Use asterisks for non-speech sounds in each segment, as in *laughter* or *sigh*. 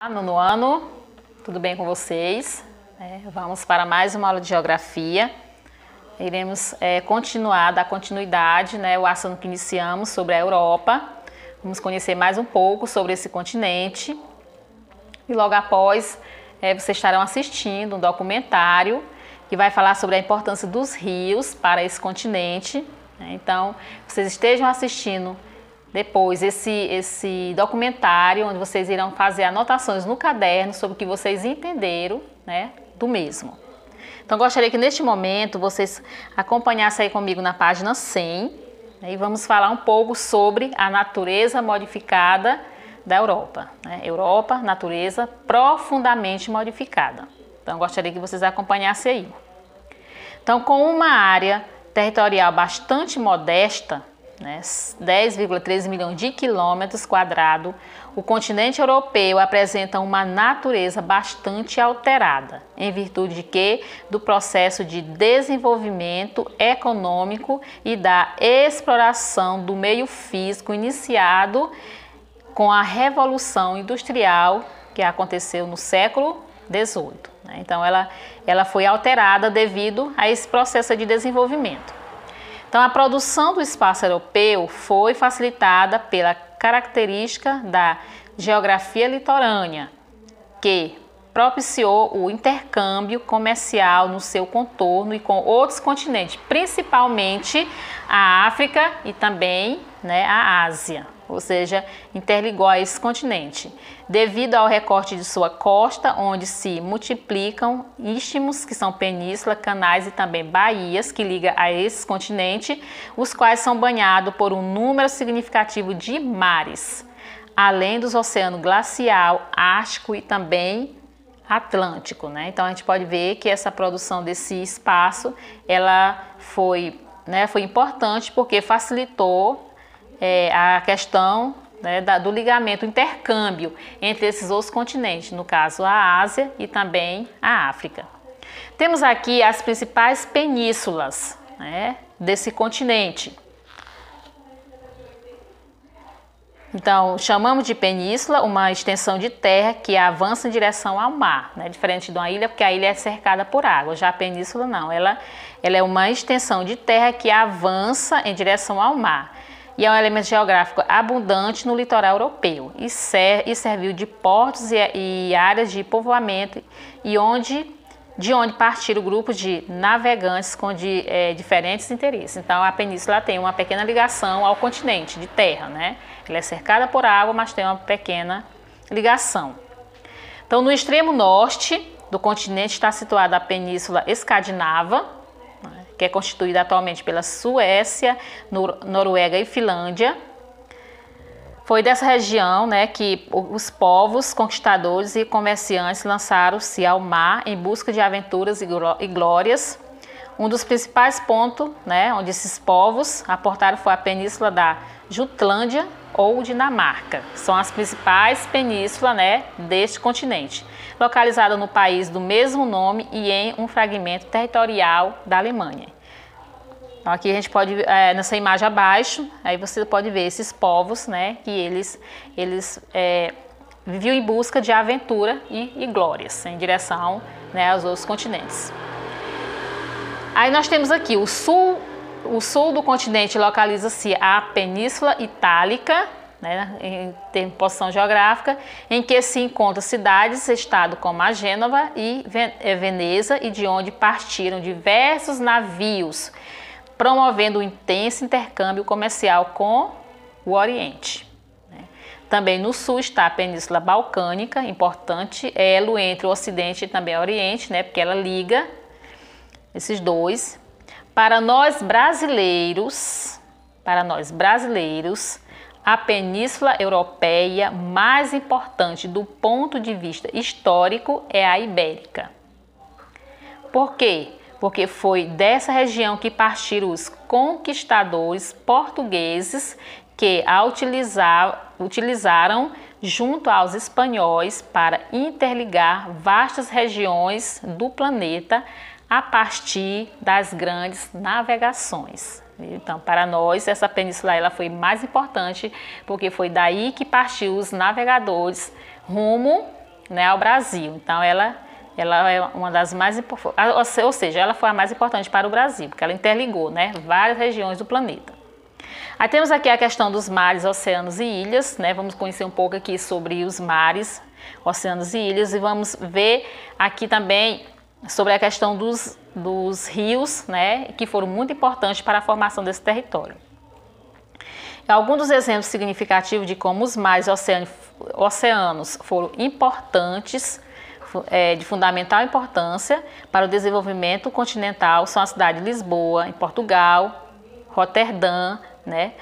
Nono ano, tudo bem com vocês? É, vamos para mais uma aula de geografia. Iremos é, continuar, dar continuidade, né, o assunto que iniciamos sobre a Europa. Vamos conhecer mais um pouco sobre esse continente. E logo após, é, vocês estarão assistindo um documentário que vai falar sobre a importância dos rios para esse continente. Né? Então, vocês estejam assistindo depois esse, esse documentário, onde vocês irão fazer anotações no caderno sobre o que vocês entenderam né, do mesmo. Então, gostaria que neste momento vocês acompanhassem aí comigo na página 100 né, e vamos falar um pouco sobre a natureza modificada da Europa. Né? Europa, natureza profundamente modificada. Então, gostaria que vocês acompanhassem aí. Então, com uma área territorial bastante modesta, né, 10,13 milhões de quilômetros quadrados, o continente europeu apresenta uma natureza bastante alterada, em virtude de que do processo de desenvolvimento econômico e da exploração do meio físico iniciado com a revolução industrial que aconteceu no século XVIII. Né. Então, ela, ela foi alterada devido a esse processo de desenvolvimento. Então, a produção do espaço europeu foi facilitada pela característica da geografia litorânea, que propiciou o intercâmbio comercial no seu contorno e com outros continentes, principalmente a África e também né, a Ásia ou seja, interligou a esse continente, devido ao recorte de sua costa, onde se multiplicam istmos, que são penínsulas, canais e também baías que ligam a esse continente, os quais são banhados por um número significativo de mares, além dos oceanos glacial, ártico e também Atlântico, né? Então a gente pode ver que essa produção desse espaço, ela foi, né, foi importante porque facilitou é, a questão né, da, do ligamento, intercâmbio entre esses outros continentes, no caso a Ásia e também a África. Temos aqui as principais penínsulas né, desse continente. Então, chamamos de península uma extensão de terra que avança em direção ao mar, né? diferente de uma ilha, porque a ilha é cercada por água, já a península não, ela, ela é uma extensão de terra que avança em direção ao mar e é um elemento geográfico abundante no litoral europeu e, ser, e serviu de portos e, e, áreas de povoamento e onde de onde partiram grupos de navegantes com de, é, diferentes interesses. Então a península tem uma pequena ligação ao continente de terra, né? Ela é cercada por água, mas tem uma pequena ligação. Então no extremo norte do continente está situada a península escandinava, que é constituída atualmente pela Suécia, Nor Noruega e Finlândia. Foi dessa região né, que os povos conquistadores e comerciantes lançaram-se ao mar em busca de aventuras e glórias. Um dos principais pontos né, onde esses povos aportaram foi a península da Jutlândia ou Dinamarca. São as principais penínsulas né, deste continente, localizada no país do mesmo nome e em um fragmento territorial da Alemanha. Então aqui a gente pode, é, nessa imagem abaixo, aí você pode ver esses povos, né, que eles, eles é, viviam em busca de aventura e, e glórias em direção né, aos outros continentes. Aí nós temos aqui o sul o sul do continente localiza-se a Península Itálica, né, em de posição geográfica, em que se encontram cidades, estado como a Gênova e eh, Veneza, e de onde partiram diversos navios, promovendo um intenso intercâmbio comercial com o Oriente. Né. Também no sul está a Península Balcânica, importante elo entre o Ocidente e também o Oriente, né, porque ela liga esses dois. Para nós brasileiros, para nós brasileiros, a Península Europeia mais importante do ponto de vista histórico é a Ibérica. Por quê? Porque foi dessa região que partiram os conquistadores portugueses que a utilizar, utilizaram junto aos espanhóis para interligar vastas regiões do planeta a partir das grandes navegações. Então, para nós, essa península ela foi mais importante porque foi daí que partiu os navegadores rumo né, ao Brasil. Então ela, ela é uma das mais importantes, ou seja, ela foi a mais importante para o Brasil, porque ela interligou né, várias regiões do planeta. Aí temos aqui a questão dos mares, oceanos e ilhas, né? Vamos conhecer um pouco aqui sobre os mares, oceanos e ilhas e vamos ver aqui também sobre a questão dos, dos rios, né? Que foram muito importantes para a formação desse território. Alguns dos exemplos significativos de como os mares oceanos foram importantes, é, de fundamental importância para o desenvolvimento continental são a cidade de Lisboa, em Portugal, Roterdã, né,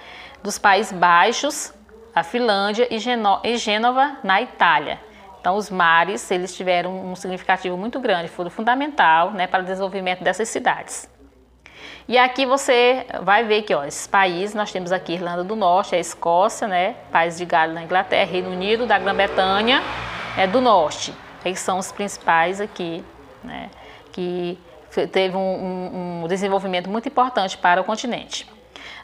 dos Países Baixos, a Finlândia e, e Gênova, na Itália. Então, os mares, eles tiveram um significativo muito grande, foram fundamental né, para o desenvolvimento dessas cidades. E aqui você vai ver que ó, esses países, nós temos aqui Irlanda do Norte, a Escócia, né, País de Gales na Inglaterra, Reino Unido, da Grã-Bretanha é, do Norte. Esses são os principais aqui, né, que teve um, um desenvolvimento muito importante para o continente.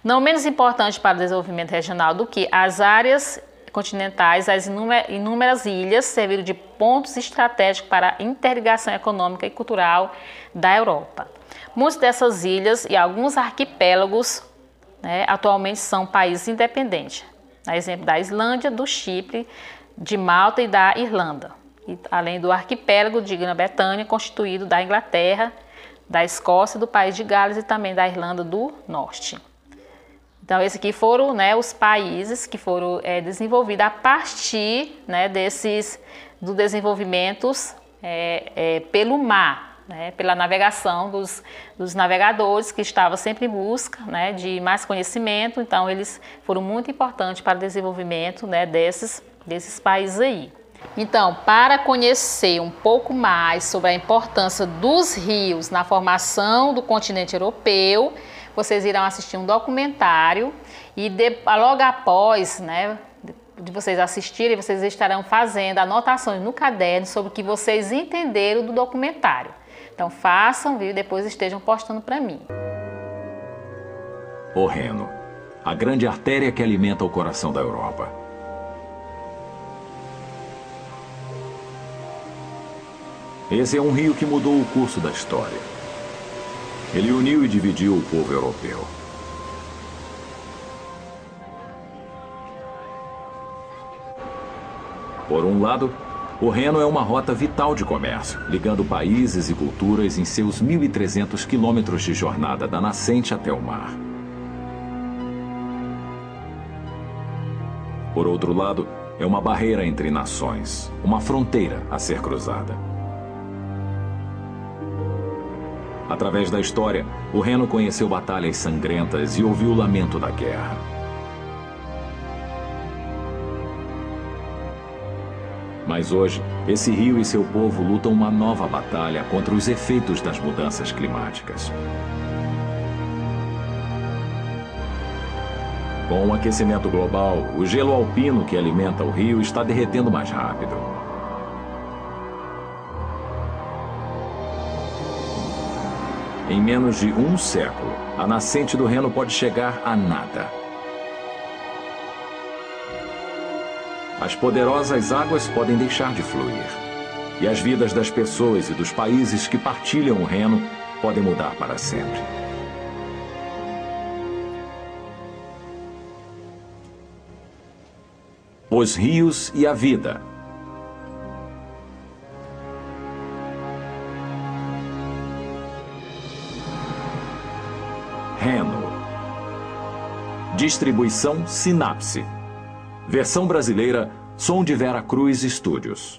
Não menos importante para o desenvolvimento regional do que as áreas continentais, as inúmeras ilhas serviram de pontos estratégicos para a interligação econômica e cultural da Europa. Muitas dessas ilhas e alguns arquipélagos né, atualmente são países independentes. A exemplo da Islândia, do Chipre, de Malta e da Irlanda. E, além do arquipélago de Grã-Bretanha, constituído da Inglaterra, da Escócia, do país de Gales e também da Irlanda do Norte. Então, esses aqui foram né, os países que foram é, desenvolvidos a partir né, desses do desenvolvimentos é, é, pelo mar, né, pela navegação dos, dos, navegadores que estavam sempre em busca né, de mais conhecimento. Então, eles foram muito importantes para o desenvolvimento né, desses, desses países aí. Então, para conhecer um pouco mais sobre a importância dos rios na formação do continente europeu, vocês irão assistir um documentário e de, logo após, né, de vocês assistirem, vocês estarão fazendo anotações no caderno sobre o que vocês entenderam do documentário. Então façam, viu, e depois estejam postando para mim. O Reno, a grande artéria que alimenta o coração da Europa. Esse é um rio que mudou o curso da história. Ele uniu e dividiu o povo europeu. Por um lado, o Reno é uma rota vital de comércio, ligando países e culturas em seus 1.300 quilômetros de jornada da nascente até o mar. Por outro lado, é uma barreira entre nações, uma fronteira a ser cruzada. Através da história, o Reno conheceu batalhas sangrentas e ouviu o lamento da guerra. Mas hoje, esse rio e seu povo lutam uma nova batalha contra os efeitos das mudanças climáticas. Com o aquecimento global, o gelo alpino que alimenta o rio está derretendo mais rápido. Em menos de um século, a nascente do Reno pode chegar a nada. As poderosas águas podem deixar de fluir. E as vidas das pessoas e dos países que partilham o Reno podem mudar para sempre. Os rios e a vida Distribuição Sinapse. Versão brasileira Som de Vera Cruz Studios.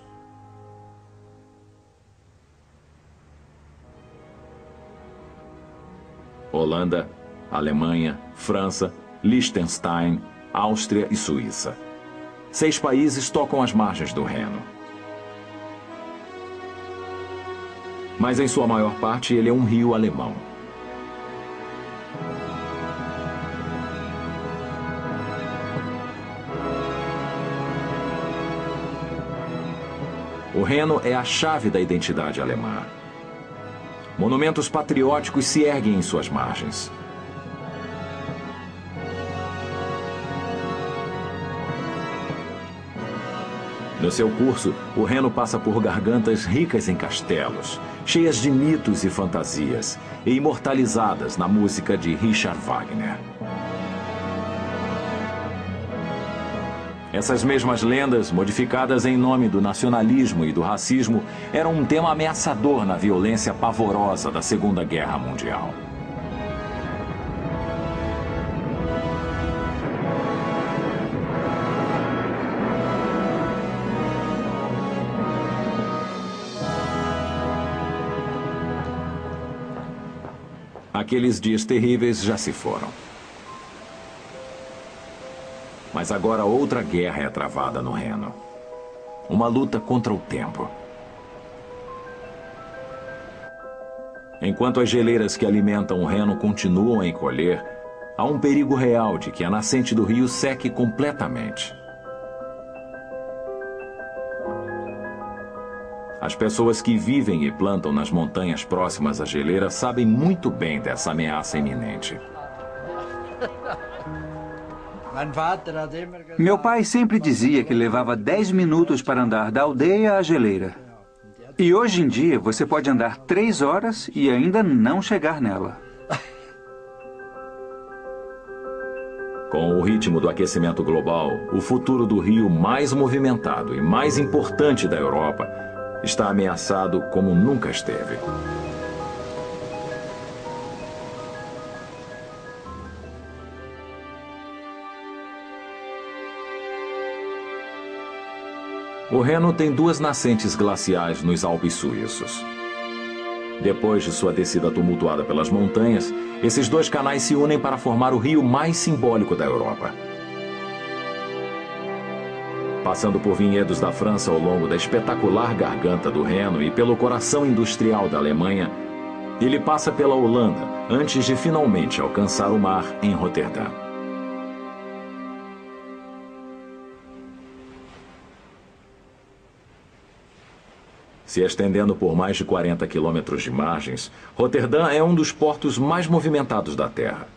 Holanda, Alemanha, França, Liechtenstein, Áustria e Suíça. Seis países tocam as margens do Reno. Mas em sua maior parte ele é um rio alemão. O Reno é a chave da identidade alemã. Monumentos patrióticos se erguem em suas margens. No seu curso, o Reno passa por gargantas ricas em castelos, cheias de mitos e fantasias, e imortalizadas na música de Richard Wagner. Essas mesmas lendas, modificadas em nome do nacionalismo e do racismo, eram um tema ameaçador na violência pavorosa da Segunda Guerra Mundial. Aqueles dias terríveis já se foram. Mas agora outra guerra é travada no Reno. Uma luta contra o tempo. Enquanto as geleiras que alimentam o Reno continuam a encolher, há um perigo real de que a nascente do rio seque completamente. As pessoas que vivem e plantam nas montanhas próximas à geleira sabem muito bem dessa ameaça iminente. *laughs* Meu pai sempre dizia que levava 10 minutos para andar da aldeia à geleira. E hoje em dia você pode andar 3 horas e ainda não chegar nela. Com o ritmo do aquecimento global, o futuro do rio mais movimentado e mais importante da Europa está ameaçado como nunca esteve. O Reno tem duas nascentes glaciais nos Alpes suíços. Depois de sua descida tumultuada pelas montanhas, esses dois canais se unem para formar o rio mais simbólico da Europa. Passando por vinhedos da França ao longo da espetacular garganta do Reno e pelo coração industrial da Alemanha, ele passa pela Holanda antes de finalmente alcançar o mar em Roterdã. Se estendendo por mais de 40 quilômetros de margens, Roterdã é um dos portos mais movimentados da Terra.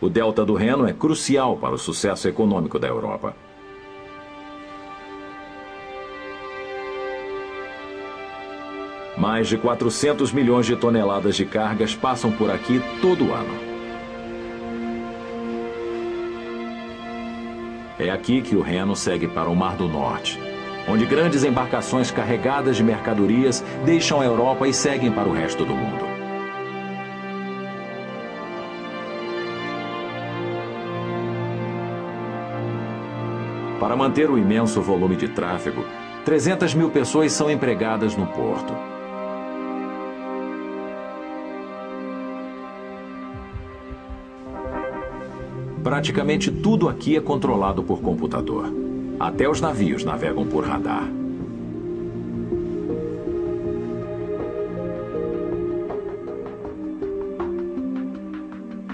O delta do Reno é crucial para o sucesso econômico da Europa. Mais de 400 milhões de toneladas de cargas passam por aqui todo ano. É aqui que o Reno segue para o Mar do Norte, onde grandes embarcações carregadas de mercadorias deixam a Europa e seguem para o resto do mundo. Para manter o imenso volume de tráfego, 300 mil pessoas são empregadas no porto. Praticamente tudo aqui é controlado por computador. Até os navios navegam por radar.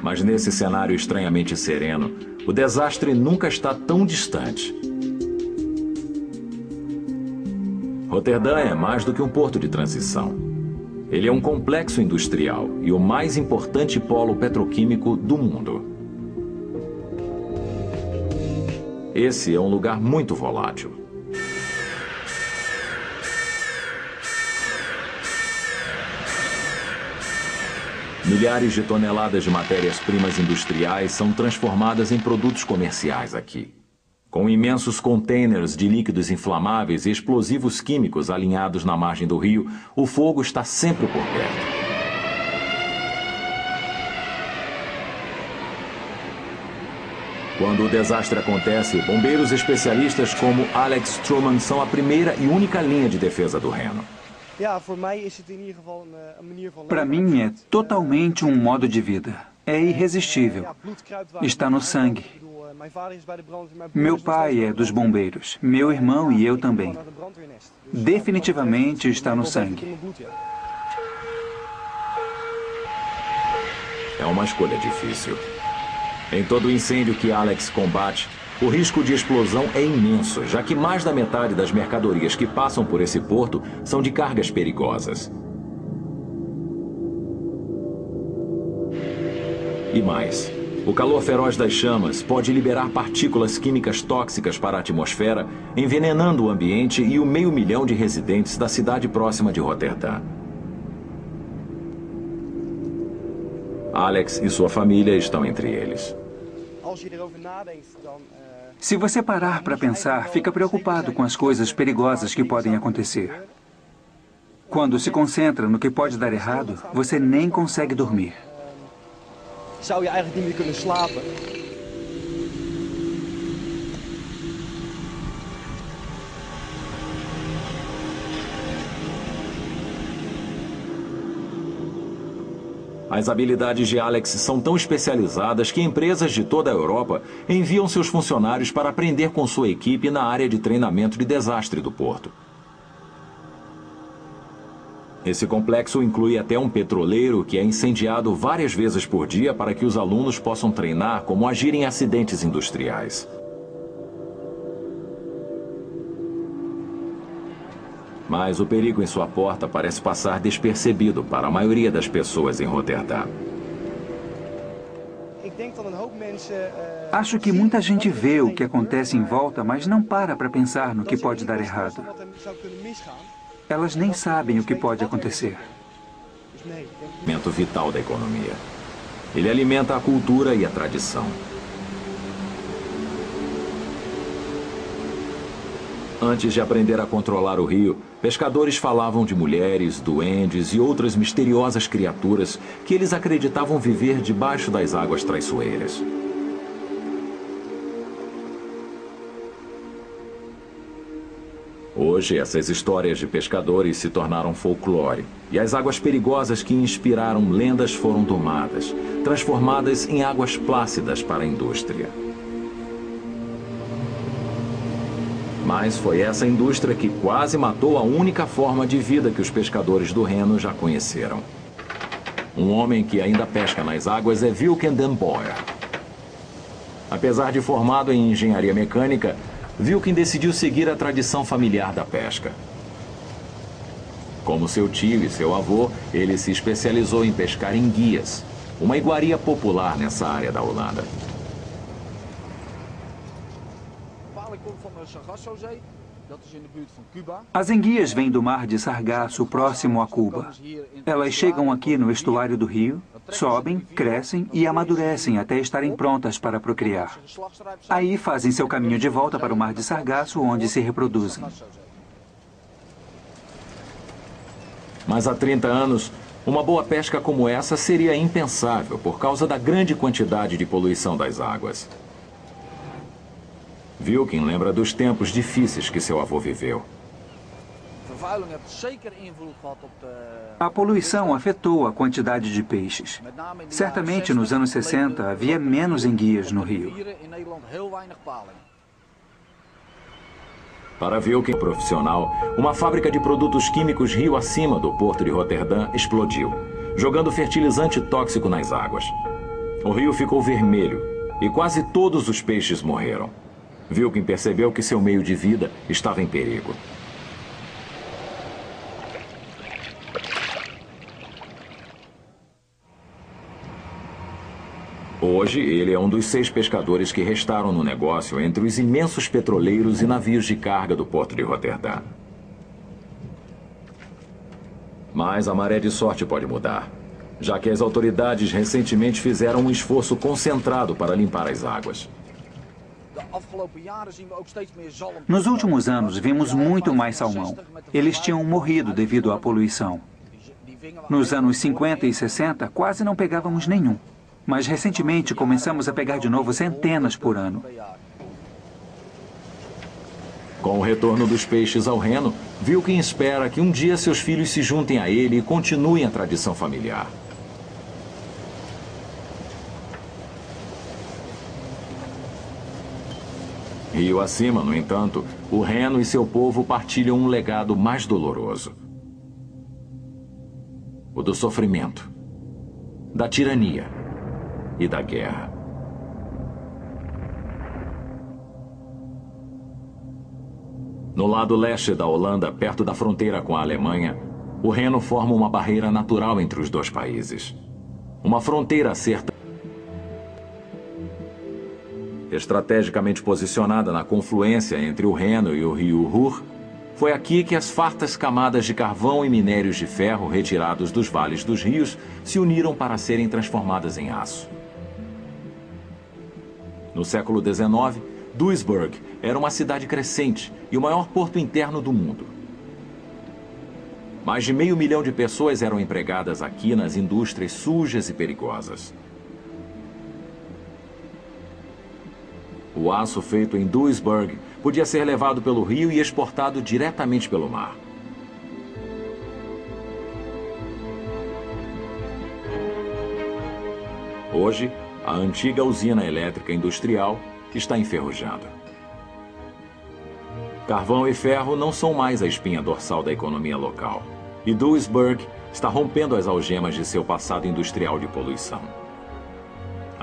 Mas nesse cenário estranhamente sereno, o desastre nunca está tão distante. Roterdã é mais do que um porto de transição. Ele é um complexo industrial e o mais importante polo petroquímico do mundo. Esse é um lugar muito volátil. Milhares de toneladas de matérias-primas industriais são transformadas em produtos comerciais aqui. Com imensos containers de líquidos inflamáveis e explosivos químicos alinhados na margem do rio, o fogo está sempre por perto. Quando o desastre acontece, bombeiros especialistas como Alex Truman são a primeira e única linha de defesa do Reno. Para mim é totalmente um modo de vida. É irresistível. Está no sangue. Meu pai é dos bombeiros, meu irmão e eu também. Definitivamente está no sangue. É uma escolha difícil. Em todo incêndio que Alex combate, o risco de explosão é imenso, já que mais da metade das mercadorias que passam por esse porto são de cargas perigosas. E mais, O calor feroz das chamas pode liberar partículas químicas tóxicas para a atmosfera, envenenando o ambiente e o meio milhão de residentes da cidade próxima de Roterdã. Alex e sua família estão entre eles. Se você parar para pensar, fica preocupado com as coisas perigosas que podem acontecer. Quando se concentra no que pode dar errado, você nem consegue dormir. Zou je eigenlijk niet meer kunnen slapen? As habilidades de Alex são tão especializadas que empresas de toda a Europa enviam seus funcionários para aprender com sua equipe na área de treinamento de desastre do porto. Esse complexo inclui até um petroleiro que é incendiado várias vezes por dia para que os alunos possam treinar como agir em acidentes industriais. Mas o perigo em sua porta parece passar despercebido para a maioria das pessoas em Roterdã. Acho que muita gente vê o que acontece em volta, mas não para para pensar no que pode dar errado. Elas nem sabem o que pode acontecer. Elemento vital da economia. Ele alimenta a cultura e a tradição. Antes de aprender a controlar o rio, pescadores falavam de mulheres, duendes e outras misteriosas criaturas que eles acreditavam viver debaixo das águas traiçoeiras. Hoje, essas histórias de pescadores se tornaram folclore, e as águas perigosas que inspiraram lendas foram tomadas, transformadas em águas plácidas para a indústria. Mas foi essa indústria que quase matou a única forma de vida que os pescadores do Reno já conheceram. Um homem que ainda pesca nas águas é Wilken den. Apesar de formado em engenharia mecânica, Wilken decidiu seguir a tradição familiar da pesca. Como seu tio e seu avô, ele se especializou em pescar em guias, uma iguaria popular nessa área da Holanda. As enguias vêm do mar de Sargasso, próximo a Cuba. Elas chegam aqui no estuário do rio, sobem, crescem e amadurecem até estarem prontas para procriar. Aí fazem seu caminho de volta para o mar de Sargasso, onde se reproduzem. Mas há 30 anos, uma boa pesca como essa seria impensável por causa da grande quantidade de poluição das águas. Wilkin lembra dos tempos difíceis que seu avô viveu. A poluição afetou a quantidade de peixes. Certamente nos anos 60 havia menos enguias no rio. Para Wilkin profissional, uma fábrica de produtos químicos rio acima do porto de Roterdã explodiu, jogando fertilizante tóxico nas águas. O rio ficou vermelho e quase todos os peixes morreram. Wilkin percebeu que seu meio de vida estava em perigo. Hoje, ele é um dos seis pescadores que restaram no negócio entre os imensos petroleiros e navios de carga do porto de Roterdã. Mas a maré de sorte pode mudar, já que as autoridades recentemente fizeram um esforço concentrado para limpar as águas. Nos últimos anos, vimos muito mais salmão. Eles tinham morrido devido à poluição. Nos anos 50 e 60, quase não pegávamos nenhum. Mas recentemente começamos a pegar de novo centenas por ano. Com o retorno dos peixes ao reno, quem espera que um dia seus filhos se juntem a ele e continuem a tradição familiar. Rio acima, no entanto, o Reno e seu povo partilham um legado mais doloroso. O do sofrimento, da tirania e da guerra. No lado leste da Holanda, perto da fronteira com a Alemanha, o Reno forma uma barreira natural entre os dois países. Uma fronteira a ser estrategicamente posicionada na confluência entre o Reno e o rio Ruhr, foi aqui que as fartas camadas de carvão e minérios de ferro retirados dos vales dos rios se uniram para serem transformadas em aço. No século XIX, Duisburg era uma cidade crescente e o maior porto interno do mundo. Mais de meio milhão de pessoas eram empregadas aqui nas indústrias sujas e perigosas. O aço feito em Duisburg podia ser levado pelo rio e exportado diretamente pelo mar. Hoje, a antiga usina elétrica industrial está enferrujada. Carvão e ferro não são mais a espinha dorsal da economia local. E Duisburg está rompendo as algemas de seu passado industrial de poluição.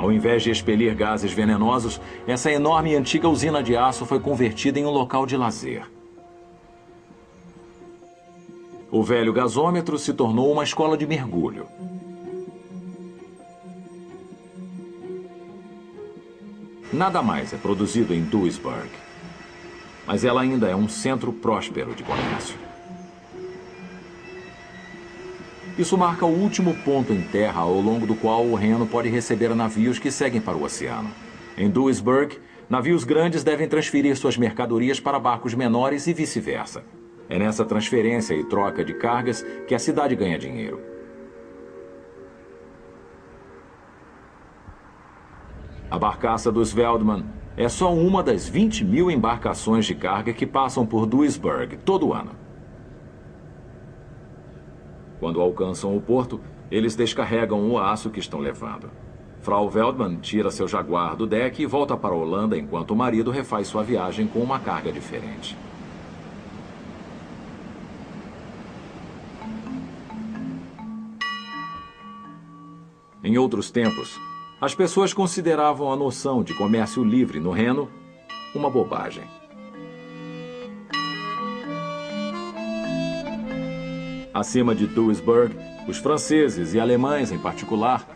Ao invés de expelir gases venenosos, essa enorme e antiga usina de aço foi convertida em um local de lazer. O velho gasômetro se tornou uma escola de mergulho. Nada mais é produzido em Duisburg. Mas ela ainda é um centro próspero de comércio. Isso marca o último ponto em terra ao longo do qual o Reno pode receber navios que seguem para o oceano. Em Duisburg, navios grandes devem transferir suas mercadorias para barcos menores e vice-versa. É nessa transferência e troca de cargas que a cidade ganha dinheiro. A barcaça dos Veldman é só uma das 20 mil embarcações de carga que passam por Duisburg todo ano. Quando alcançam o porto, eles descarregam o aço que estão levando. Frau Veldman tira seu jaguar do deck e volta para a Holanda enquanto o marido refaz sua viagem com uma carga diferente. Em outros tempos, as pessoas consideravam a noção de comércio livre no Reno uma bobagem. Acima de Duisburg, os franceses e alemães, em particular,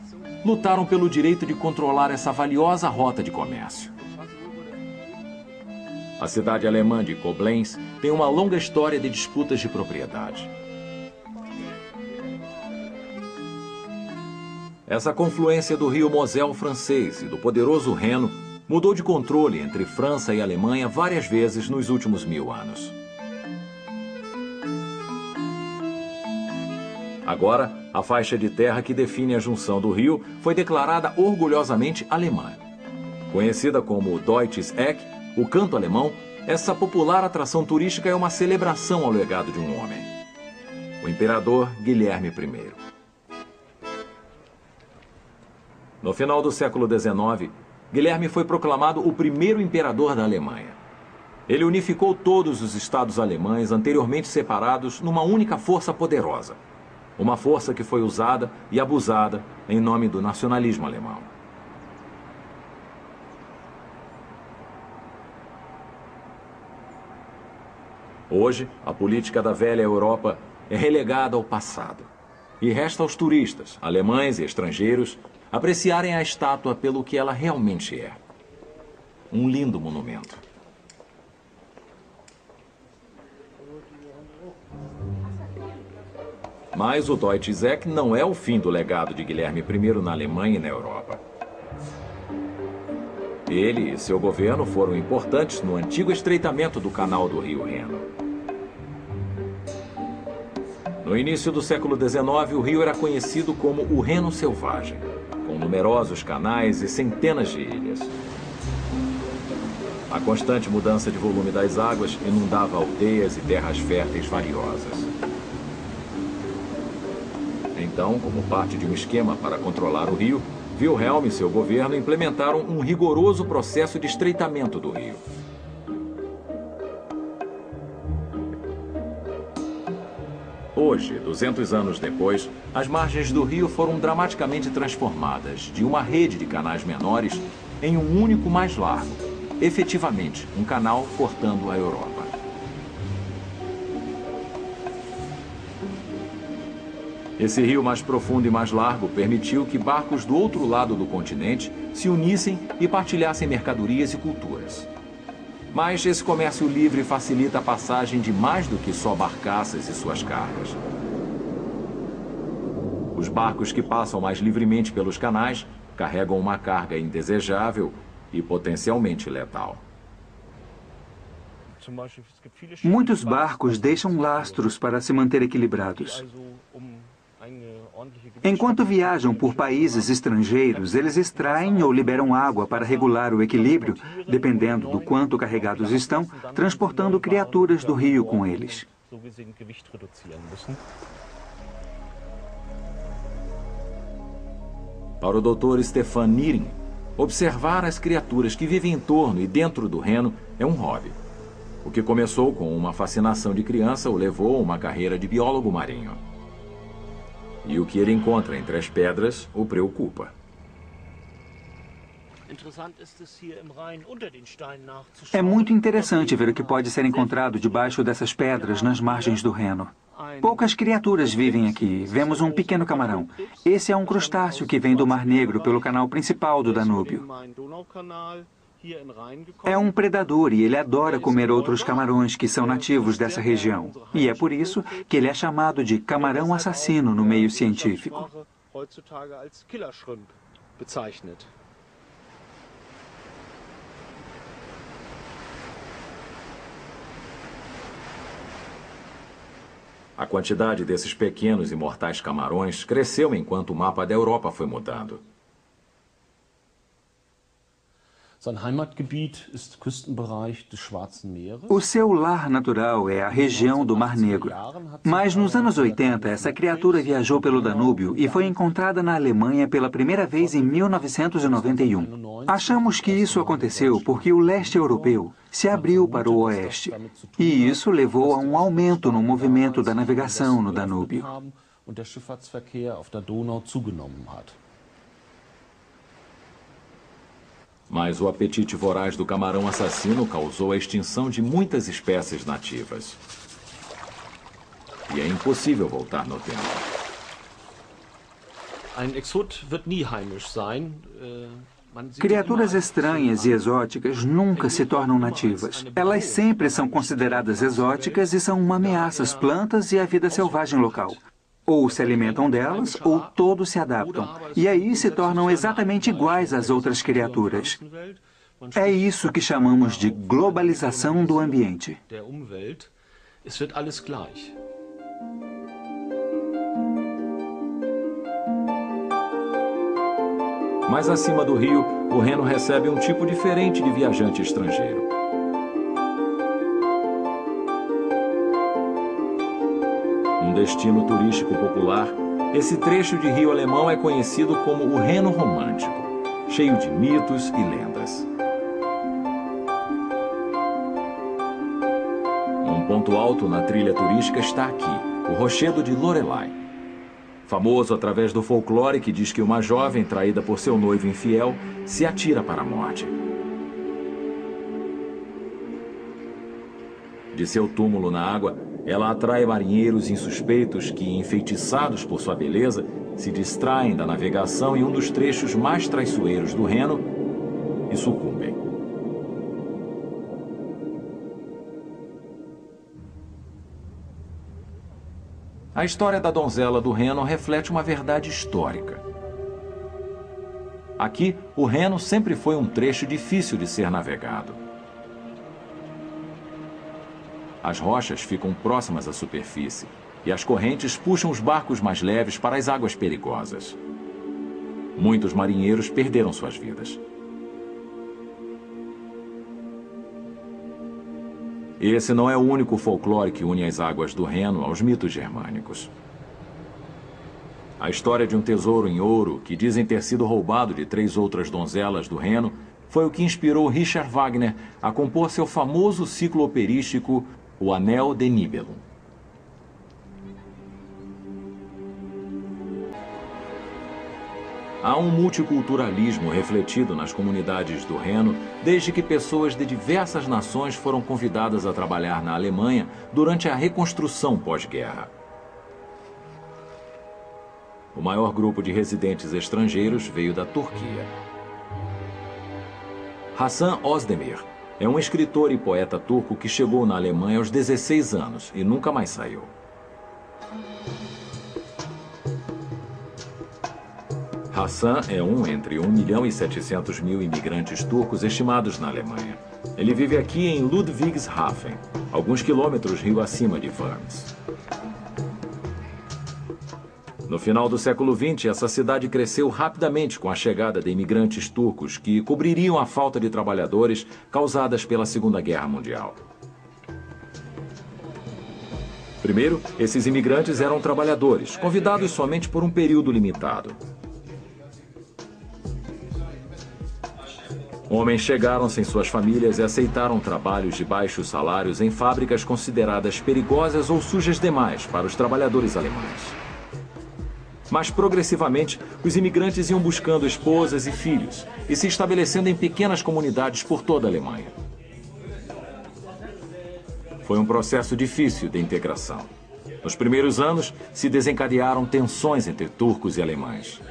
lutaram pelo direito de controlar essa valiosa rota de comércio. A cidade alemã de Koblenz tem uma longa história de disputas de propriedade. Essa confluência do rio Moselle francês e do poderoso Reno mudou de controle entre França e Alemanha várias vezes nos últimos mil anos. Agora, a faixa de terra que define a junção do rio foi declarada orgulhosamente alemã. Conhecida como Deutsches Eck, o canto alemão, essa popular atração turística é uma celebração ao legado de um homem. O imperador Guilherme I. No final do século XIX, Guilherme foi proclamado o primeiro imperador da Alemanha. Ele unificou todos os estados alemães anteriormente separados numa única força poderosa, uma força que foi usada e abusada em nome do nacionalismo alemão. Hoje, a política da velha Europa é relegada ao passado. E resta aos turistas, alemães e estrangeiros, apreciarem a estátua pelo que ela realmente é. Um lindo monumento. Mas o Deutsche Eck não é o fim do legado de Guilherme I na Alemanha e na Europa. Ele e seu governo foram importantes no antigo estreitamento do canal do Rio Reno. No início do século XIX, o rio era conhecido como o Reno Selvagem, com numerosos canais e centenas de ilhas. A constante mudança de volume das águas inundava aldeias e terras férteis valiosas. Então, como parte de um esquema para controlar o rio, Wilhelm e seu governo implementaram um rigoroso processo de estreitamento do rio. Hoje, 200 anos depois, as margens do rio foram dramaticamente transformadas de uma rede de canais menores em um único mais largo, efetivamente um canal cortando a Europa. Esse rio mais profundo e mais largo permitiu que barcos do outro lado do continente se unissem e partilhassem mercadorias e culturas. Mas esse comércio livre facilita a passagem de mais do que só barcaças e suas cargas. Os barcos que passam mais livremente pelos canais carregam uma carga indesejável e potencialmente letal. Muitos barcos deixam lastros para se manter equilibrados. Enquanto viajam por países estrangeiros, eles extraem ou liberam água para regular o equilíbrio, dependendo do quanto carregados estão, transportando criaturas do rio com eles. Para o Dr. Stefan Nirin, observar as criaturas que vivem em torno e dentro do reno é um hobby. O que começou com uma fascinação de criança o levou a uma carreira de biólogo marinho. E o que ele encontra entre as pedras o preocupa. É muito interessante ver o que pode ser encontrado debaixo dessas pedras nas margens do Reno. Poucas criaturas vivem aqui. Vemos um pequeno camarão. Esse é um crustáceo que vem do Mar Negro pelo canal principal do Danúbio. É um predador e ele adora comer outros camarões que são nativos dessa região. E é por isso que ele é chamado de camarão assassino no meio científico. A quantidade desses pequenos e mortais camarões cresceu enquanto o mapa da Europa foi mudando. O seu lar natural é a região do Mar Negro. Mas nos anos 80, essa criatura viajou pelo Danúbio e foi encontrada na Alemanha pela primeira vez em 1991. Achamos que isso aconteceu porque o leste europeu se abriu para o oeste. E isso levou a um aumento no movimento da navegação no Danúbio. Mas o apetite voraz do camarão assassino causou a extinção de muitas espécies nativas. E é impossível voltar no tempo. Criaturas estranhas e exóticas nunca se tornam nativas. Elas sempre são consideradas exóticas e são uma ameaça às plantas e à vida selvagem local. Ou se alimentam delas, ou todos se adaptam. E aí se tornam exatamente iguais às outras criaturas. É isso que chamamos de globalização do ambiente. Mais acima do rio, o Reno recebe um tipo diferente de viajante estrangeiro. Destino turístico popular, esse trecho de rio alemão é conhecido como o Reno Romântico, cheio de mitos e lendas. Um ponto alto na trilha turística está aqui, o Rochedo de Lorelai. Famoso através do folclore que diz que uma jovem traída por seu noivo infiel se atira para a morte. De seu túmulo na água, ela atrai marinheiros insuspeitos que, enfeitiçados por sua beleza, se distraem da navegação em um dos trechos mais traiçoeiros do Reno e sucumbem. A história da donzela do Reno reflete uma verdade histórica. Aqui, o Reno sempre foi um trecho difícil de ser navegado. As rochas ficam próximas à superfície e as correntes puxam os barcos mais leves para as águas perigosas. Muitos marinheiros perderam suas vidas. Esse não é o único folclore que une as águas do Reno aos mitos germânicos. A história de um tesouro em ouro, que dizem ter sido roubado de três outras donzelas do Reno, foi o que inspirou Richard Wagner a compor seu famoso ciclo operístico o Anel de Nibelung. Há um multiculturalismo refletido nas comunidades do Reno desde que pessoas de diversas nações foram convidadas a trabalhar na Alemanha durante a reconstrução pós-guerra. o maior grupo de residentes estrangeiros veio da Turquia. Hasan Ozdemir é um escritor e poeta turco que chegou na Alemanha aos 16 anos e nunca mais saiu. Hassan é um entre 1 milhão e 700 mil imigrantes turcos estimados na Alemanha. Ele vive aqui em Ludwigshafen, alguns quilômetros rio acima de Worms. No final do século XX, essa cidade cresceu rapidamente com a chegada de imigrantes turcos que cobririam a falta de trabalhadores causadas pela Segunda Guerra Mundial. Primeiro, esses imigrantes eram trabalhadores, convidados somente por um período limitado. Homens chegaram sem suas famílias e aceitaram trabalhos de baixos salários em fábricas consideradas perigosas ou sujas demais para os trabalhadores alemães. Mas progressivamente, os imigrantes iam buscando esposas e filhos e se estabelecendo em pequenas comunidades por toda a Alemanha. Foi um processo difícil de integração. Nos primeiros anos, se desencadearam tensões entre turcos e alemães.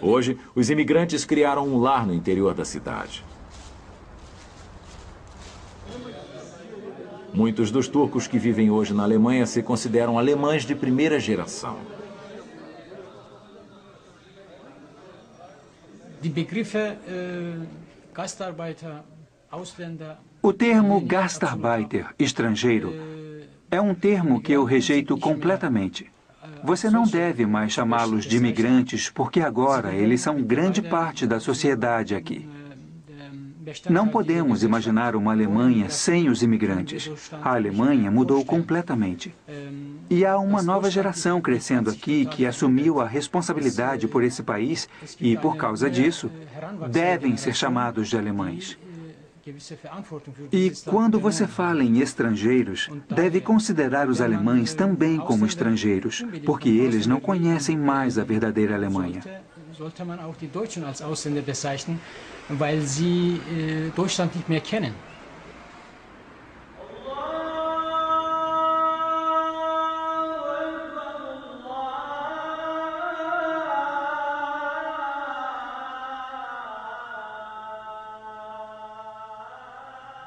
Hoje, os imigrantes criaram um lar no interior da cidade. Muitos dos turcos que vivem hoje na Alemanha se consideram alemães de primeira geração. Äh, o termo Gastarbeiter, estrangeiro, é um termo que eu rejeito completamente. Você não deve mais chamá-los de imigrantes, porque agora eles são grande parte da sociedade aqui. Não podemos imaginar uma Alemanha sem os imigrantes. A Alemanha mudou completamente. E há uma nova geração crescendo aqui que assumiu a responsabilidade por esse país e, por causa disso, devem ser chamados de alemães. E quando você fala em estrangeiros, deve considerar os alemães também como estrangeiros, porque eles não conhecem mais a verdadeira Alemanha. Sollte man auch die Deutschen als Ausländer bezeichnen, weil sie äh, Deutschland nicht mehr kennen.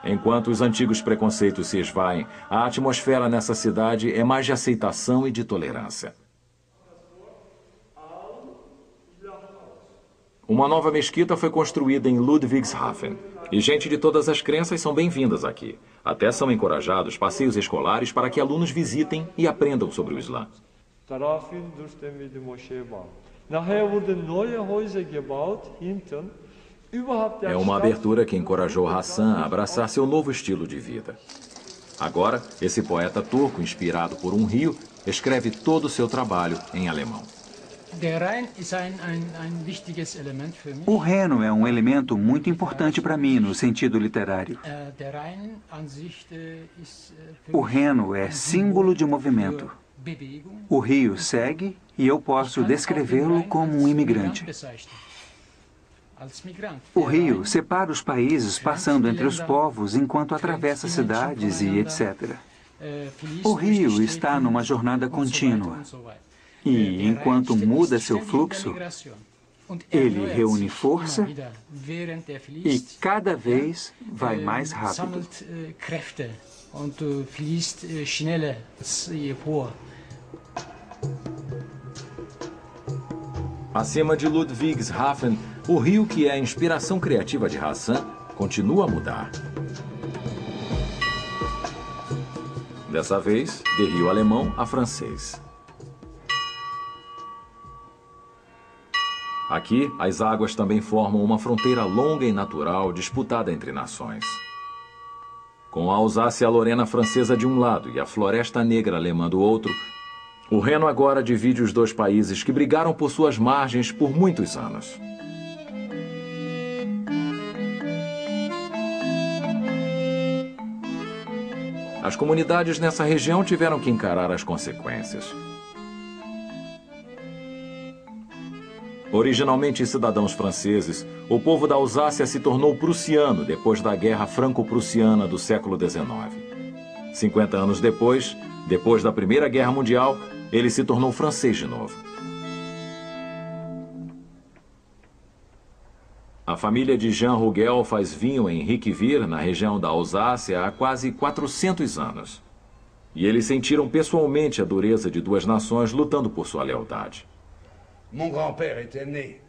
Enquanto os antigos preconceitos se esvaem, a atmosfera nessa cidade é mais de aceitação e de tolerância. Uma nova mesquita foi construída em Ludwigshafen. E gente de todas as crenças são bem-vindas aqui. Até são encorajados passeios escolares para que alunos visitem e aprendam sobre o Islã. É uma abertura que encorajou Hassan a abraçar seu novo estilo de vida. Agora, esse poeta turco, inspirado por um rio, escreve todo o seu trabalho em alemão. O Reno é um elemento muito importante para mim no sentido literário. Äh, äh, o Reno é símbolo de movimento. O rio segue e eu posso descrevê-lo como um imigrante. O rio separa os países passando entre os povos enquanto atravessa cidades e etc. O rio está numa jornada contínua. E enquanto muda seu fluxo, ele reúne força e cada vez vai mais rápido. Acima de Ludwigshafen, o rio que é a inspiração criativa de Hassan continua a mudar. Dessa vez, de rio alemão a francês. Aqui, as águas também formam uma fronteira longa e natural disputada entre nações. Com a Alsácia-Lorena francesa de um lado e a Floresta Negra alemã do outro, o Reno agora divide os dois países que brigaram por suas margens por muitos anos. As comunidades nessa região tiveram que encarar as consequências. Originalmente cidadãos franceses, o povo da Alsácia se tornou prussiano depois da Guerra Franco-Prussiana do século XIX. 50 anos depois, depois da Primeira Guerra Mundial, ele se tornou francês de novo. A família de Jean Rugel faz vinho em Riquevir, na região da Alsácia, há quase 400 anos. E eles sentiram pessoalmente a dureza de duas nações lutando por sua lealdade. Mon grand-père était né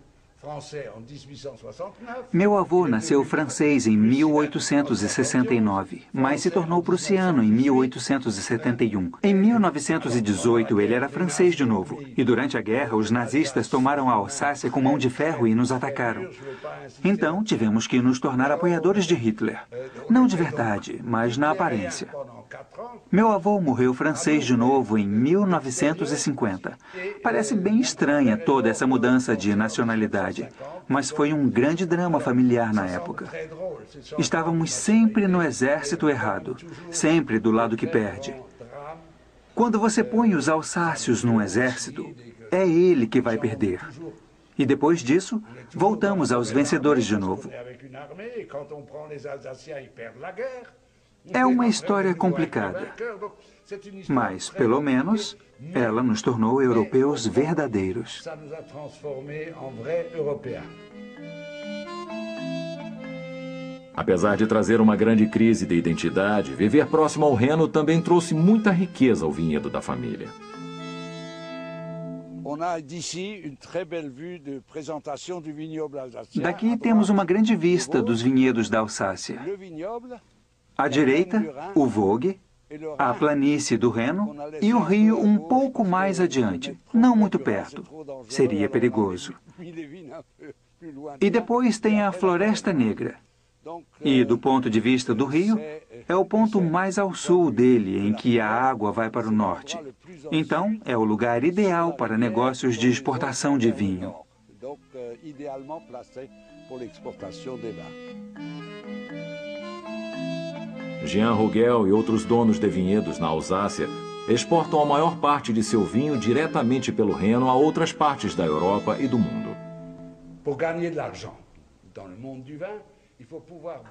meu avô nasceu francês em 1869, mas se tornou prussiano em 1871. Em 1918, ele era francês de novo. E durante a guerra, os nazistas tomaram a Alsácia com mão de ferro e nos atacaram. Então, tivemos que nos tornar apoiadores de Hitler. Não de verdade, mas na aparência. Meu avô morreu francês de novo em 1950. Parece bem estranha toda essa mudança de nacionalidade, mas foi um grande drama familiar na época. Estávamos sempre no exército errado, sempre do lado que perde. Quando você põe os alsácios num exército, é ele que vai perder. E depois disso, voltamos aos vencedores de novo. É uma história complicada, mas, pelo menos, ela nos tornou europeus verdadeiros. Apesar de trazer uma grande crise de identidade, viver próximo ao Reno também trouxe muita riqueza ao vinhedo da família. Daqui temos uma grande vista dos vinhedos da Alsácia. À direita, o Vogue, a planície do Reno e o rio um pouco mais adiante, não muito perto. Seria perigoso. E depois tem a Floresta Negra. E, do ponto de vista do rio, é o ponto mais ao sul dele em que a água vai para o norte. Então, é o lugar ideal para negócios de exportação de vinho. Jean Rugel e outros donos de vinhedos na Alsácia exportam a maior parte de seu vinho diretamente pelo Reno a outras partes da Europa e do mundo.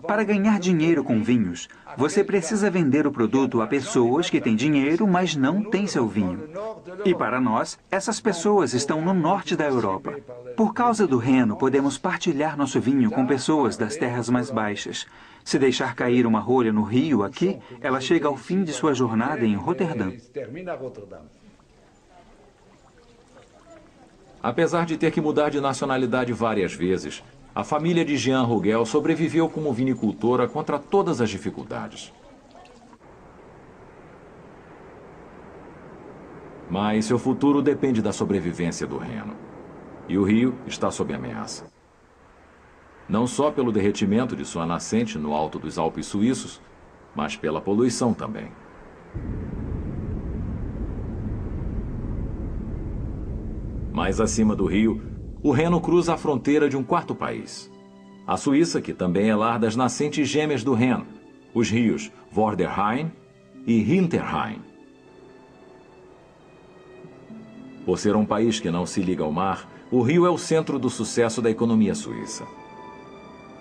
Para ganhar dinheiro com vinhos, você precisa vender o produto a pessoas que têm dinheiro, mas não têm seu vinho. E para nós, essas pessoas estão no norte da Europa. Por causa do Reno, podemos partilhar nosso vinho com pessoas das terras mais baixas. Se deixar cair uma rolha no rio aqui, ela chega ao fim de sua jornada em Roterdã. Apesar de ter que mudar de nacionalidade várias vezes, a família de Jean Rugel sobreviveu como vinicultora contra todas as dificuldades. Mas seu futuro depende da sobrevivência do Reno. E o rio está sob ameaça não só pelo derretimento de sua nascente no alto dos Alpes suíços, mas pela poluição também. Mais acima do rio, o Reno cruza a fronteira de um quarto país. A Suíça, que também é lar das nascentes gêmeas do Reno, os rios Vorderrhein e Hinterrhein. Por ser um país que não se liga ao mar, o rio é o centro do sucesso da economia suíça.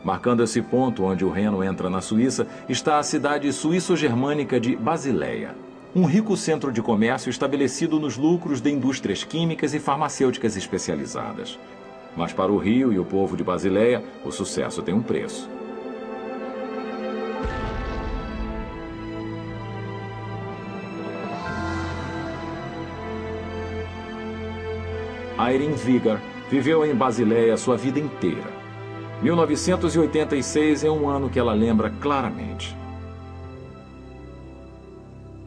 Marcando esse ponto onde o Reno entra na Suíça, está a cidade suíço-germânica de Basileia. Um rico centro de comércio estabelecido nos lucros de indústrias químicas e farmacêuticas especializadas. Mas para o Rio e o povo de Basileia, o sucesso tem um preço. Irene Vigar viveu em Basileia sua vida inteira. 1986 é um ano que ela lembra claramente.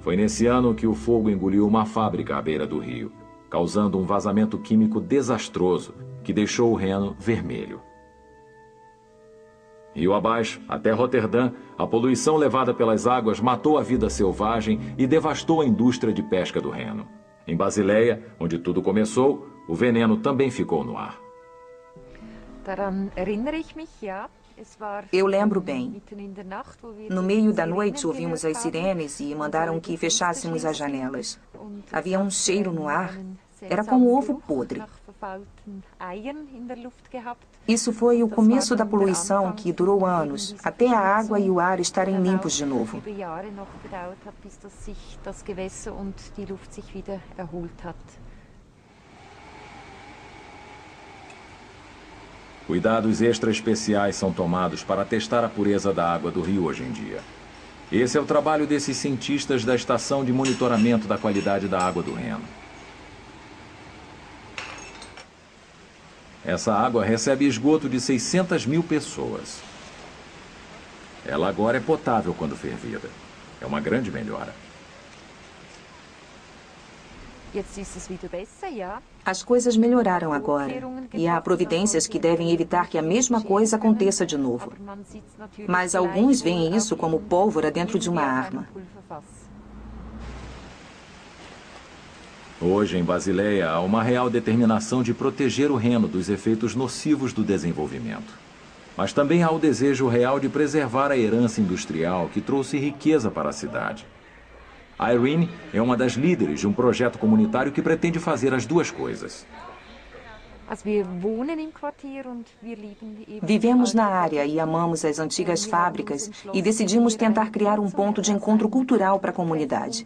Foi nesse ano que o fogo engoliu uma fábrica à beira do rio, causando um vazamento químico desastroso que deixou o Reno vermelho. Rio abaixo, até Roterdã, a poluição levada pelas águas matou a vida selvagem e devastou a indústria de pesca do Reno. Em Basileia, onde tudo começou, o veneno também ficou no ar. Eu lembro bem. No meio da noite ouvimos as sirenes e mandaram que fechássemos as janelas. Havia um cheiro no ar. Era como ovo podre. Isso foi o começo da poluição que durou anos, até a água e o ar estarem limpos de novo. Cuidados extra especiais são tomados para testar a pureza da água do rio hoje em dia. Esse é o trabalho desses cientistas da Estação de Monitoramento da Qualidade da Água do Reno. Essa água recebe esgoto de 600 mil pessoas. Ela agora é potável quando fervida. É uma grande melhora. As coisas melhoraram agora. E há providências que devem evitar que a mesma coisa aconteça de novo. Mas alguns veem isso como pólvora dentro de uma arma. Hoje, em Basileia, há uma real determinação de proteger o Reno dos efeitos nocivos do desenvolvimento. Mas também há o desejo real de preservar a herança industrial que trouxe riqueza para a cidade. Irene é uma das líderes de um projeto comunitário que pretende fazer as duas coisas. Vivemos na área e amamos as antigas fábricas e decidimos tentar criar um ponto de encontro cultural para a comunidade.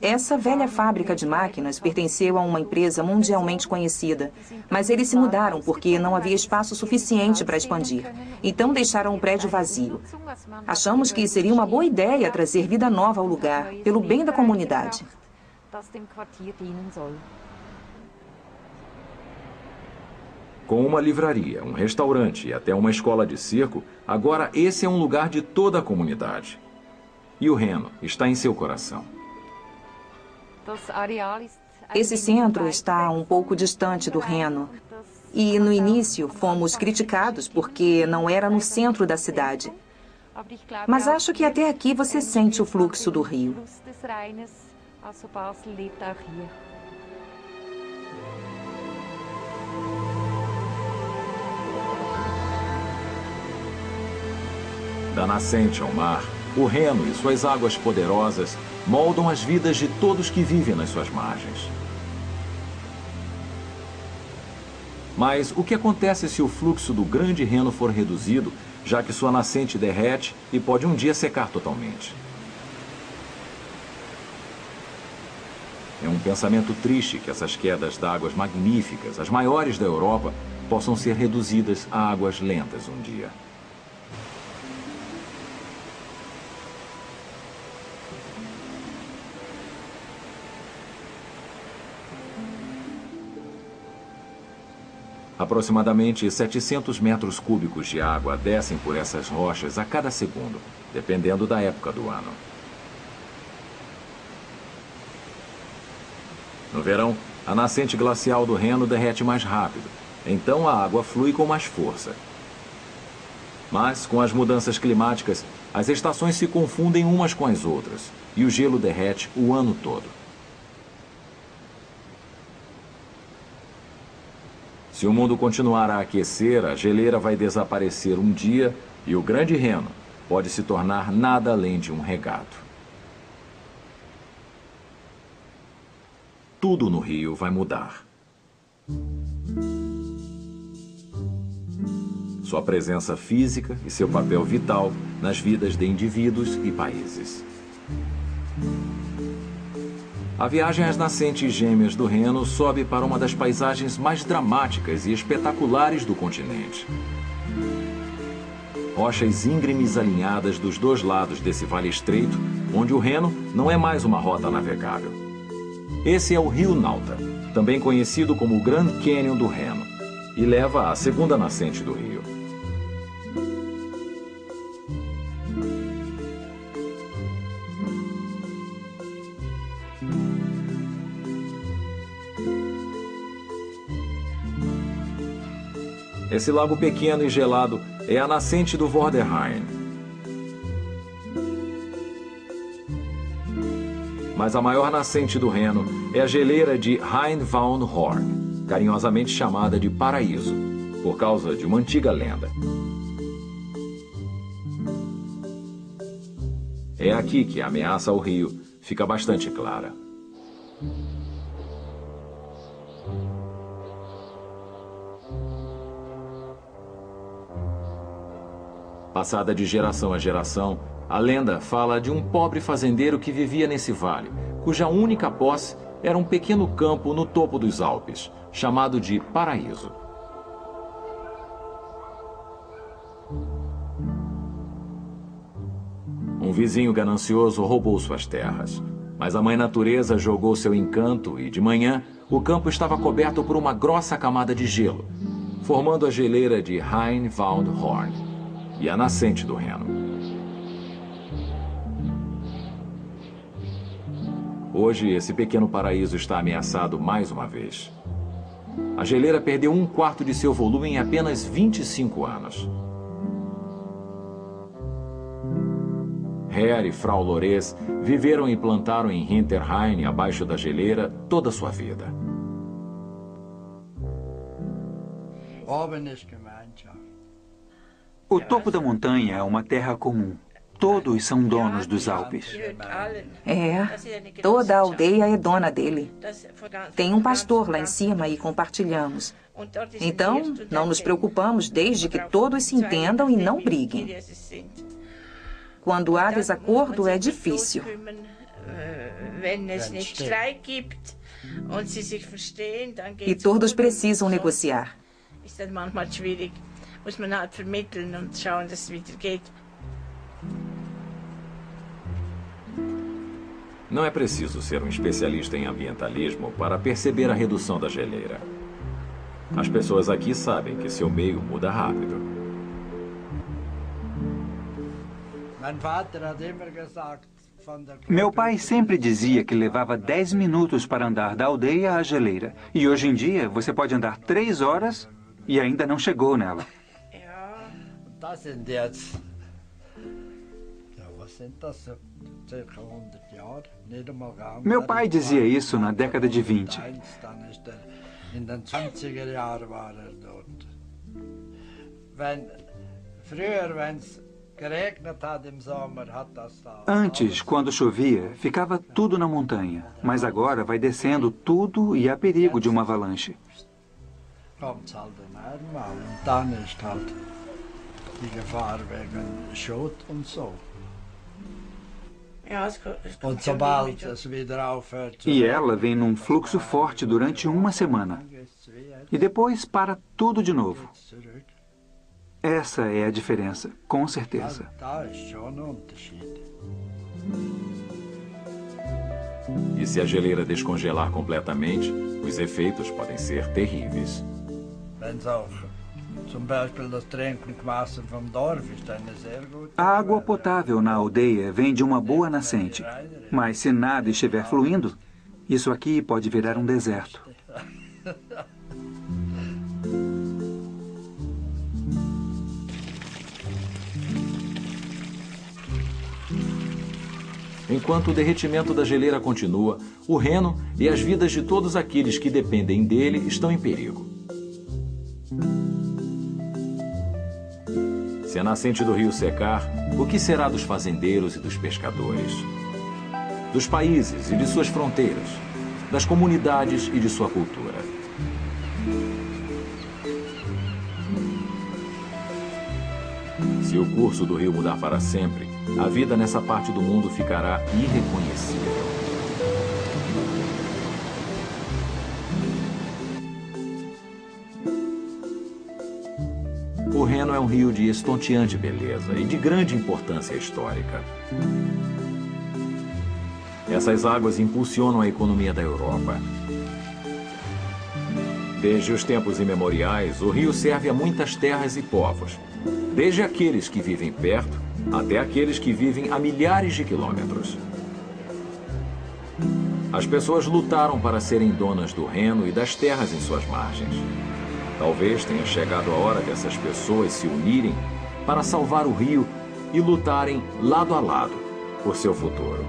Essa velha fábrica de máquinas pertenceu a uma empresa mundialmente conhecida, mas eles se mudaram porque não havia espaço suficiente para expandir. Então deixaram o prédio vazio. Achamos que seria uma boa ideia trazer vida nova ao lugar, pelo bem da comunidade. Com uma livraria, um restaurante e até uma escola de circo, agora esse é um lugar de toda a comunidade. E o Reno está em seu coração. Esse centro está um pouco distante do Reno. E no início fomos criticados porque não era no centro da cidade. Mas acho que até aqui você sente o fluxo do rio. Da nascente ao mar, o Reno e suas águas poderosas moldam as vidas de todos que vivem nas suas margens. Mas o que acontece se o fluxo do grande Reno for reduzido, já que sua nascente derrete e pode um dia secar totalmente? É um pensamento triste que essas quedas d'águas magníficas, as maiores da Europa, possam ser reduzidas a águas lentas um dia. Aproximadamente 700 metros cúbicos de água descem por essas rochas a cada segundo, dependendo da época do ano. No verão, a nascente glacial do Reno derrete mais rápido, então a água flui com mais força. Mas, com as mudanças climáticas, as estações se confundem umas com as outras e o gelo derrete o ano todo. Se o mundo continuar a aquecer, a geleira vai desaparecer um dia e o grande reno pode se tornar nada além de um regato. Tudo no rio vai mudar. Sua presença física e seu papel vital nas vidas de indivíduos e países. A viagem às nascentes gêmeas do Reno sobe para uma das paisagens mais dramáticas e espetaculares do continente. Rochas íngremes alinhadas dos dois lados desse vale estreito, onde o Reno não é mais uma rota navegável. Esse é o Rio Nauta, também conhecido como o Grand Canyon do Reno, e leva à segunda nascente do rio. Esse lago pequeno e gelado é a nascente do Vorderrhein. Mas a maior nascente do Reno é a geleira de Rhein von Horn, carinhosamente chamada de Paraíso, por causa de uma antiga lenda. É aqui que a ameaça ao rio fica bastante clara. Passada de geração a geração, a lenda fala de um pobre fazendeiro que vivia nesse vale, cuja única posse era um pequeno campo no topo dos Alpes, chamado de Paraíso. Um vizinho ganancioso roubou suas terras. Mas a mãe natureza jogou seu encanto e, de manhã, o campo estava coberto por uma grossa camada de gelo, formando a geleira de Rheinwaldhorn e a nascente do Reno. Hoje, esse pequeno paraíso está ameaçado mais uma vez. A geleira perdeu um quarto de seu volume em apenas 25 anos. Herr e Frau Lores viveram e plantaram em Hinterrhein, abaixo da geleira, toda a sua vida. O topo da montanha é uma terra comum. Todos são donos dos Alpes. É, toda a aldeia é dona dele. Tem um pastor lá em cima e compartilhamos. Então, não nos preocupamos desde que todos se entendam e não briguem. Quando há desacordo, é difícil. E todos precisam negociar. Muss man halt vermitteln und schauen, dass es wieder geht. Não é preciso ser um especialista em ambientalismo para perceber a redução da geleira. As pessoas aqui sabem que seu meio muda rápido. Meu pai sempre dizia que levava 10 minutos para andar da aldeia à geleira. E hoje em dia você pode andar 3 horas e ainda não chegou nela. Das sind jetzt, ja, was sind das, circa 100 Jahre, nicht einmal Meu pai dizia isso na década de 20. In den 20er Jahren war er dort. Wenn, früher, wenn es Antes, quando chovia, ficava tudo na montanha, mas agora vai descendo tudo e há perigo de uma avalanche. Kommt halt einmal und dann ist halt die Gefahr wegen Schot und so. E ela vem num fluxo forte durante uma semana. E depois para tudo de novo. Essa é a diferença, com certeza. E se a geleira descongelar completamente, os efeitos podem ser terríveis. A água potável na aldeia vem de uma boa nascente. Mas se nada estiver fluindo, isso aqui pode virar um deserto. Enquanto o derretimento da geleira continua, o Reno e as vidas de todos aqueles que dependem dele estão em perigo. Se a nascente do rio secar, o que será dos fazendeiros e dos pescadores? Dos países e de suas fronteiras, das comunidades e de sua cultura. Se o curso do rio mudar para sempre, a vida nessa parte do mundo ficará irreconhecível. Um rio de estonteante beleza e de grande importância histórica. Essas águas impulsionam a economia da Europa. Desde os tempos imemoriais, o rio serve a muitas terras e povos, desde aqueles que vivem perto até aqueles que vivem a milhares de quilômetros. As pessoas lutaram para serem donas do Reno e das terras em suas margens. Talvez tenha chegado a hora dessas pessoas se unirem para salvar o rio e lutarem lado a lado por seu futuro.